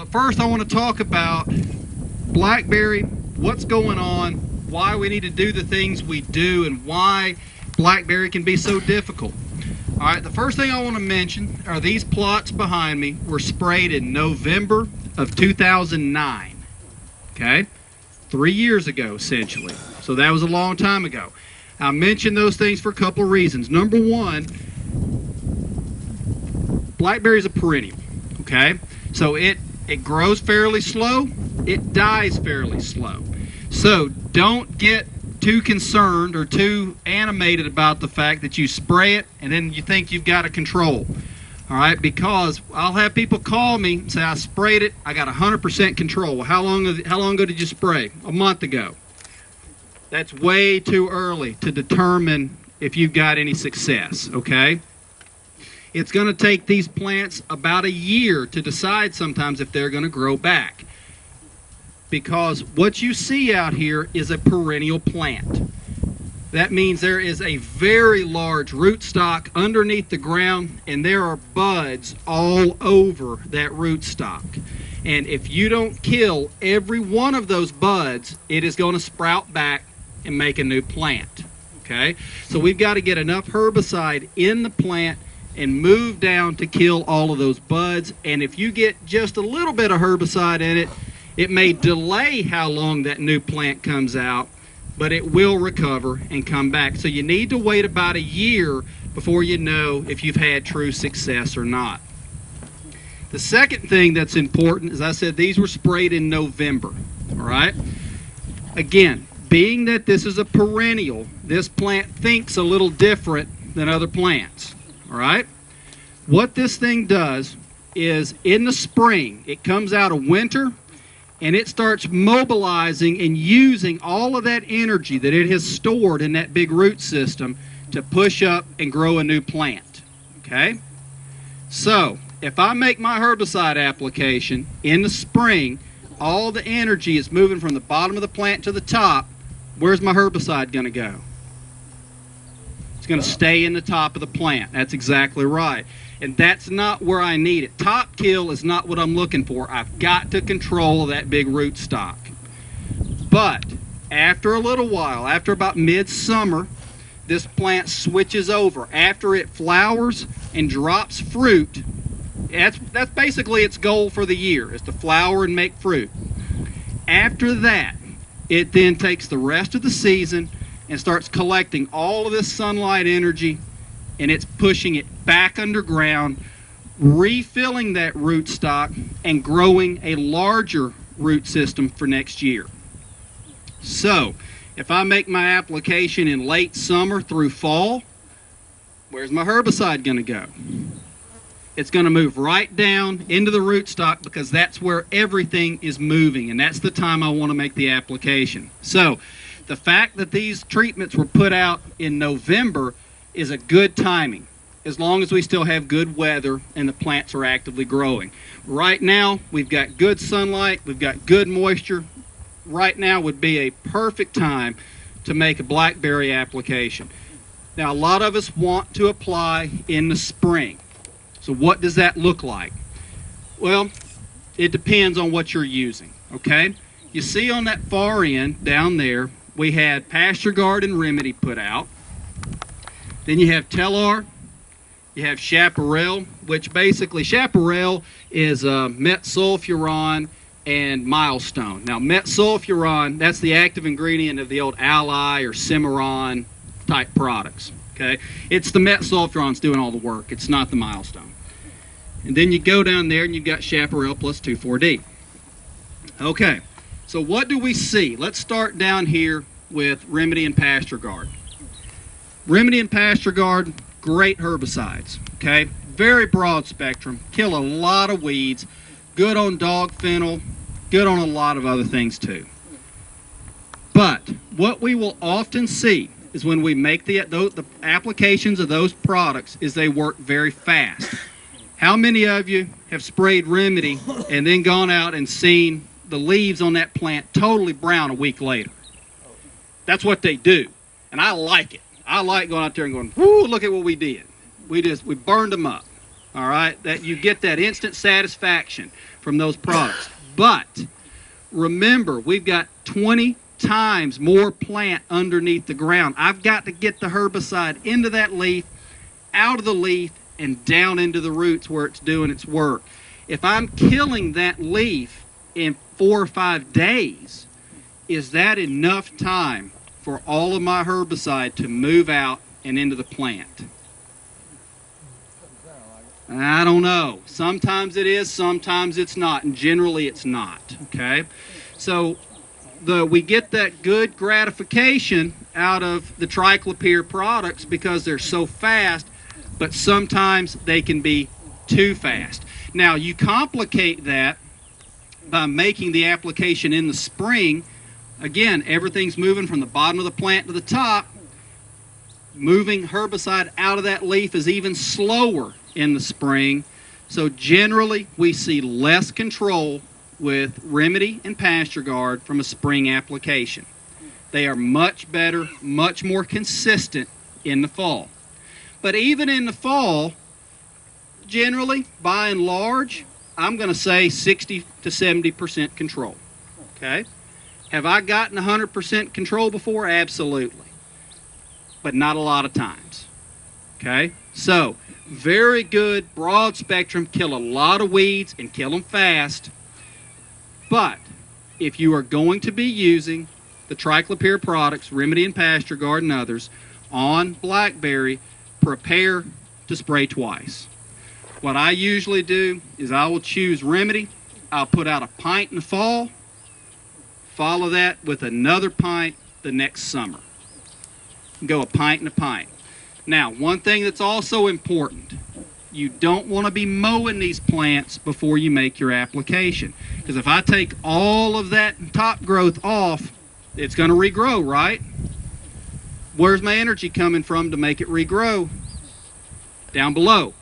But first I want to talk about blackberry, what's going on, why we need to do the things we do, and why blackberry can be so difficult. All right, the first thing I want to mention are these plots behind me were sprayed in November of 2009. Okay, three years ago essentially. So that was a long time ago. I mentioned those things for a couple of reasons. Number one, blackberry is a perennial. Okay, so it it grows fairly slow, it dies fairly slow. So don't get too concerned or too animated about the fact that you spray it and then you think you've got a control. All right, because I'll have people call me and say I sprayed it, I got 100% control. Well, how long how long ago did you spray? A month ago. That's way too early to determine if you've got any success, okay? It's going to take these plants about a year to decide sometimes if they're going to grow back because what you see out here is a perennial plant. That means there is a very large rootstock underneath the ground and there are buds all over that rootstock. And if you don't kill every one of those buds, it is going to sprout back and make a new plant. Okay? So we've got to get enough herbicide in the plant and move down to kill all of those buds. And if you get just a little bit of herbicide in it, it may delay how long that new plant comes out, but it will recover and come back. So you need to wait about a year before you know if you've had true success or not. The second thing that's important, as I said, these were sprayed in November. All right? Again, being that this is a perennial, this plant thinks a little different than other plants. All right? What this thing does is in the spring, it comes out of winter and it starts mobilizing and using all of that energy that it has stored in that big root system to push up and grow a new plant. Okay? So, if I make my herbicide application in the spring, all the energy is moving from the bottom of the plant to the top, where's my herbicide going to go? Going to stay in the top of the plant. That's exactly right and that's not where I need it. Top kill is not what I'm looking for. I've got to control that big root stock. But after a little while, after about midsummer, this plant switches over. After it flowers and drops fruit, that's, that's basically its goal for the year, is to flower and make fruit. After that, it then takes the rest of the season and starts collecting all of this sunlight energy and it's pushing it back underground, refilling that root stock and growing a larger root system for next year. So, if I make my application in late summer through fall, where's my herbicide going to go? It's going to move right down into the rootstock because that's where everything is moving, and that's the time I want to make the application. So, the fact that these treatments were put out in November is a good timing as long as we still have good weather and the plants are actively growing. Right now, we've got good sunlight, we've got good moisture. Right now would be a perfect time to make a blackberry application. Now, a lot of us want to apply in the spring. So, what does that look like? Well, it depends on what you're using, okay? You see on that far end down there, we had Pasture Guard and Remedy put out. Then you have Telar, you have Chaparral, which basically Chaparral is uh, metsulfuron and milestone. Now, metsulfuron, that's the active ingredient of the old Ally or Cimarron type products. Okay, it's the metsulfurons doing all the work. It's not the milestone. And then you go down there and you've got Chaparral plus 2,4-D. Okay, so what do we see? Let's start down here with Remedy and Pasture Guard. Remedy and Pasture Guard, great herbicides, okay? Very broad spectrum, kill a lot of weeds, good on dog fennel, good on a lot of other things too. But what we will often see is when we make the, the, the applications of those products is they work very fast. How many of you have sprayed Remedy and then gone out and seen the leaves on that plant totally brown a week later? That's what they do, and I like it. I like going out there and going, whoo, look at what we did. We just, we burned them up. All right, that you get that instant satisfaction. from those products. But remember, we've got 20 times more plant underneath the ground. I've got to get the herbicide into that leaf, out of the leaf, and down into the roots where it's doing its work. If I'm killing that leaf in four or five days, is that enough time for all of my herbicide to move out and into the plant? I don't know. Sometimes it is, sometimes it's not, and generally it's not. Okay? So the we get that good gratification out of the triclopyr products because they're so fast, but sometimes they can be too fast. Now you complicate that by making the application in the spring. Again, everything's moving from the bottom of the plant to the top. Moving herbicide out of that leaf is even slower in the spring. So generally, we see less control with Remedy and Pasture Guard from a spring application. They are much better, much more consistent in the fall. But even in the fall, generally, by and large, I'm going to say 60 to 70% control. Okay? Have I gotten 100% control before? Absolutely. But not a lot of times. Okay? So, very good, broad spectrum, kill a lot of weeds and kill them fast. But if you are going to be using the triclopyr products, Remedy and Pasture Guard and others, on blackberry, prepare to spray twice. What I usually do is I will choose Remedy. I'll put out a pint in the fall, follow that with another pint the next summer. Go a pint and a pint. Now, one thing that's also important you don't want to be mowing these plants before you make your application. Because if I take all of that top growth off, it's going to regrow, right? Where's my energy coming from to make it regrow? Down below.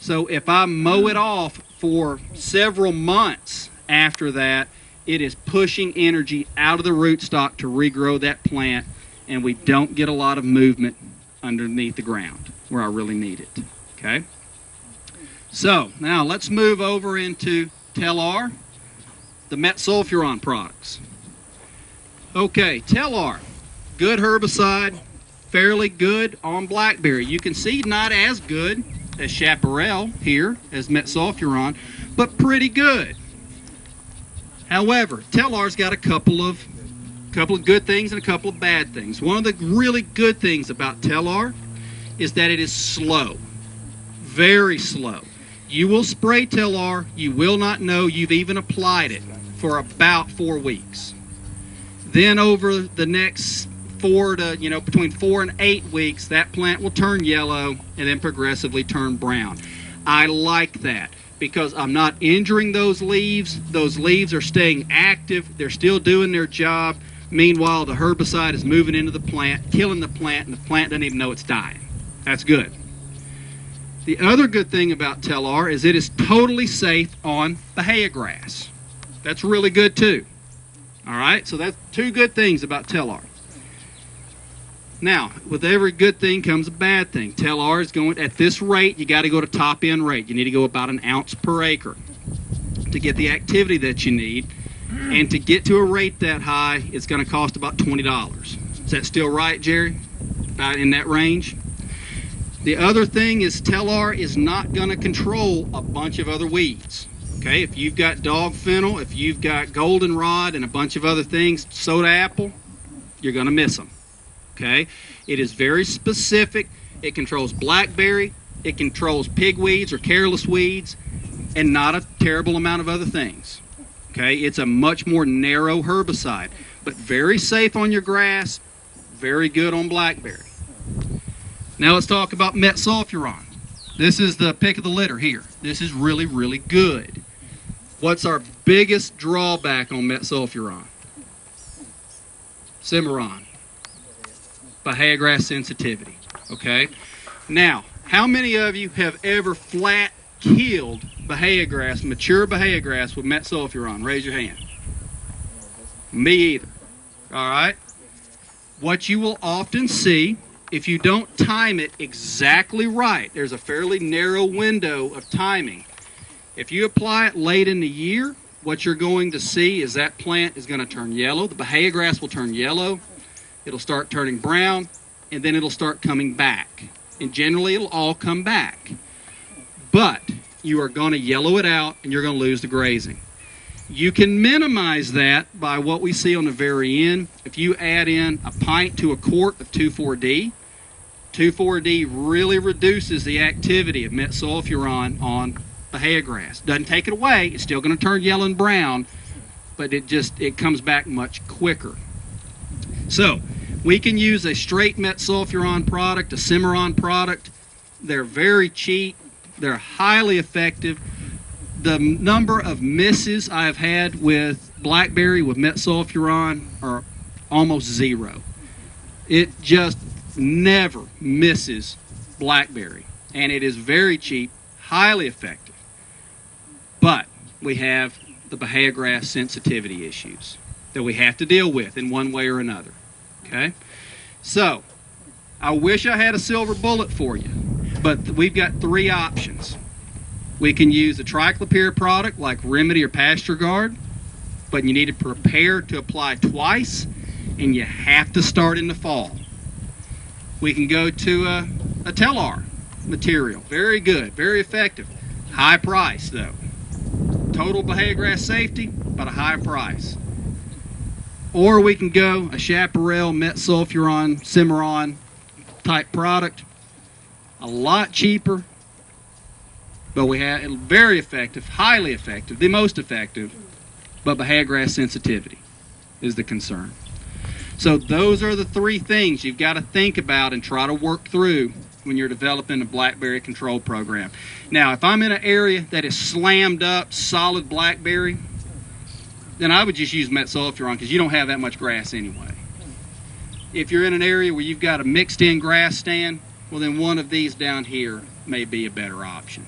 So if I mow it off for several months after that, it is pushing energy out of the rootstock to regrow that plant, and we don't get a lot of movement underneath the ground where I really need it. Okay? So, now let's move over into Telar, the metsulfuron products. Okay, Telar, good herbicide, fairly good on blackberry. You can see not as good as Chaparral here, as metsulfuron, but pretty good. However, Telar's got a couple of couple of good things and a couple of bad things. One of the really good things about Telar is that it is slow, very slow. You will spray Telar, you will not know you've even applied it for about four weeks. Then over the next four to, you know, between four and eight weeks, that plant will turn yellow and then progressively turn brown. I like that because I'm not injuring those leaves. Those leaves are staying active, they're still doing their job. Meanwhile, the herbicide is moving into the plant, killing the plant, and the plant doesn't even know it's dying. That's good. The other good thing about Telar is it is totally safe on Bahia grass. That's really good too. All right, so that's two good things about Telar. Now, with every good thing comes a bad thing. Telar is going at this rate, you got to go to top end rate. You need to go about an ounce per acre to get the activity that you need. And to get to a rate that high, it's going to cost about $20. Is that still right, Jerry? About in that range? The other thing is Telar is not going to control a bunch of other weeds. Okay, if you've got dog fennel, if you've got goldenrod and a bunch of other things, soda apple, you're going to miss them. Okay, it is very specific. It controls blackberry, it controls pigweeds or careless weeds, and not a terrible amount of other things. Okay, it's a much more narrow herbicide, but very safe on your grass, very good on blackberry. Now let's talk about metsulfuron. This is the pick of the litter here. This is really, really good. What's our biggest drawback on metsulfuron? Cimarron. Bahia grass sensitivity. Okay? Now, how many of you have ever flat killed Bahia grass, mature Bahia grass with metsulfuron? Raise your hand. Me either. All right? What you will often see if you don't time it exactly right, there's a fairly narrow window of timing. If you apply it late in the year, what you're going to see is that plant is going to turn yellow. The Bahia grass will turn yellow. It'll start turning brown, and then it'll start coming back. And generally, it'll all come back. But you are going to yellow it out, and you're going to lose the grazing. You can minimize that by what we see on the very end. If you add in a pint to a quart of 2,4-D, 2,4-D really reduces the activity of metsulfuron on on Bahia grass. Doesn't take it away. It's still going to turn yellow and brown, but it just it comes back much quicker. So we can use a straight metsulfuron product, a Cimarron product. They're very cheap. They're highly effective. The number of misses I have had with blackberry with metsulfuron are almost zero. It just never misses blackberry, and it is very cheap, highly effective. But we have the Bahia grass sensitivity issues that we have to deal with in one way or another. Okay? So, I wish I had a silver bullet for you, but we've got three options. We can use a triclopyr product like Remedy or Pasture Guard, but you need to prepare to apply twice, and you have to start in the fall. We can go to a, a Telar material. Very good, very effective. High price, though. Total Bahia grass safety, but a high price. Or we can go a Chaparral Metsulfuron Cimarron type product. A lot cheaper, but we have very effective, highly effective, the most effective, but Bahia sensitivity is the concern. So those are the three things you've got to think about and try to work through when you're developing a blackberry control program. Now, if I'm in an area that is slammed up, solid blackberry, then I would just use metsulfuron because you don't have that much grass anyway. If you're in an area where you've got a mixed in grass stand, well then one of these down here may be a better option.